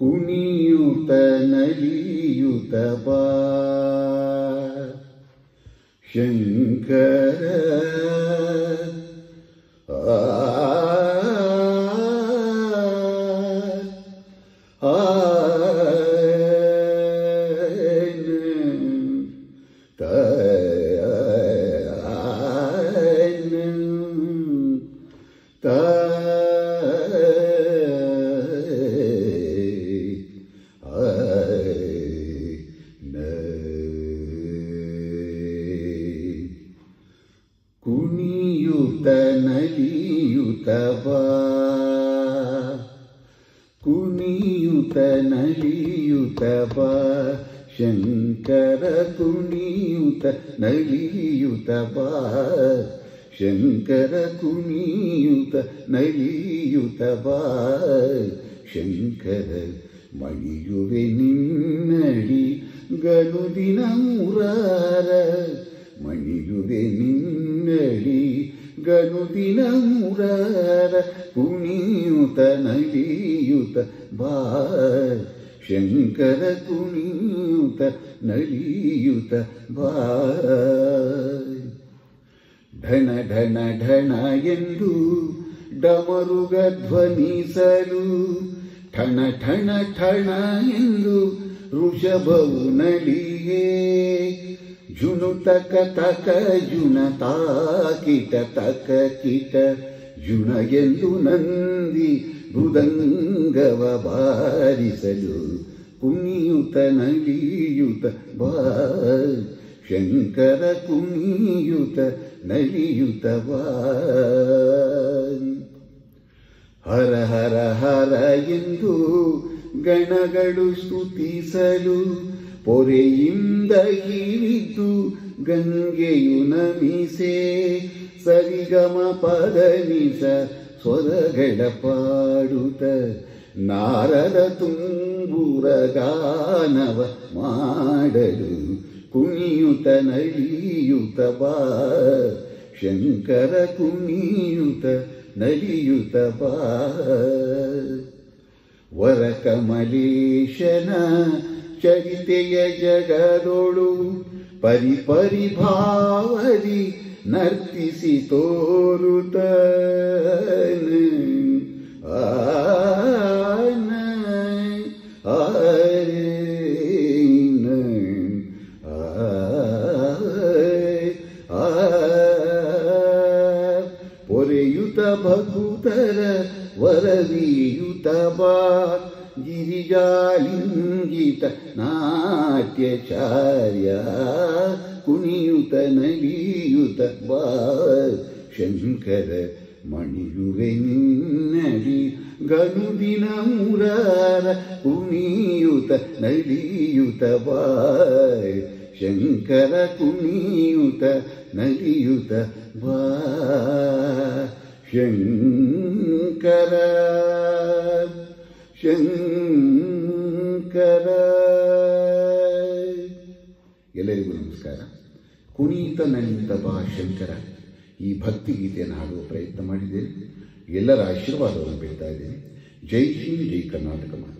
ಕುಣಿಯುತ ನಲಿಯುತ ಬಾ ಶಂಕರ ತ, ತ, ಕುಣಿಯುತ ನಲಿಯುತ ಬಾ ಕುಣಿಯುತ ನಲಿಯುತ ಬಾ ಶಂಕರ ಕುಣಿಯುತ ನಲಿಯುತ ಬಾ ಶಂಕರ ಕುಣಿಯುತ ನಲಿಯುತ ಬಾ ಶಂಕರ ಮಣಿಯುವೆ ನಿನ್ನಡಿ ಗನುದಿನ ಮುರಾರ ಮಣಿಯುವೆ ನಿನ್ನಡಿ ಗನುದಿನ ಮುರಾರ ಕುಣಿಯುತ ನಲಿಯುತ ಬಾ ಶಂಕರ ಕುಣಿಯುತ ನಲಿಯುತ ಬಾ ಢಣ ಢಣ ಢಣ ಎಂದು ಡಮರುಗ ಧ್ವನಿಸಲು ಠಣ ಠಣ ಠಣ ಎಂದು ಋಷಭವು ನಲಿಯೇ ಜುನು ತಕ ತಕ, ಜುನ ತಾಕಿಟ ತಕ ಕಿಟ, ಜುನ ಎಂದು ನಂದಿ ಮೃದಂಗವ ಬಾರಿಸಲು ಕುಣಿಯುತ ನಲಿಯುತ ಬಾ ಶಂಕರ ಕುಣಿಯುತ ಬಾ ಹರ ಹರ ಹರ ಎಂದು ಗಣಗಳು ಸ್ತುತಿಸಲು ಪೊರೆಯಿಂದ ಇಳಿತು ಗಂಗೆಯು ನಮಿಸೆ, ಸರಿಗಮ ಪದನಿಸ ಸ್ವರಗಳ ಪಾಡುತ್ತ ನಾರದ ತುಂಬುರ ಗಾನವ ಮಾಡಲು ಕುಣಿಯುತ ನಲಿಯುತ ಬಾ. ಶಂಕರ ಕುಣಿಯುತ ನಲಿಯುತ ಬಾ. ವರ ಕಮಲೇಶನ ಚರಿತೆಯ ಜಗದೊಳು ಪರಿ ಪರಿಭಾವದಿ ನರ್ತಿಸಿ ತೋರುತ ಆನ ಆನ ಪೊರೆಯುತ ಭಕುತರ ವರವಿಯುತ ಬಾ ಗಿರಿಜಾಲಿಂಗಿತ ನಾಟ್ಯಚಾರ್ಯ ಕುಣಿಯುತ ನಲಿಯುತ ಬಾ ಶಂಕರ ಮಣಿಯುವೆ ನಿನ್ನಡಿ ಗನುದಿನ ಮುರಾರ ಕುಣಿಯುತ ನಲಿಯುತ ಬಾ ಶಂಕರ ಕುಣಿಯುತ ನಲಿಯುತ ಬಾ ಶಂಕರ ಶಂಕರ ಎಲ್ಲರಿಗೂ ನಮಸ್ಕಾರ. ಕುಣಿತ ನನಿತ ಬಾ ಶಂಕರ, ಈ ಭಕ್ತಿ ಗೀತೆಯನ್ನು ಹಾಡುವ ಪ್ರಯತ್ನ ಮಾಡಿದ್ದೇನೆ. ಎಲ್ಲರ ಆಶೀರ್ವಾದವನ್ನು ಬೇಡ್ತಾ ಇದ್ದೇನೆ. ಜೈ ಶ್ರೀ ಜೈ ಕರ್ನಾಟಕ ಮಾತೆ.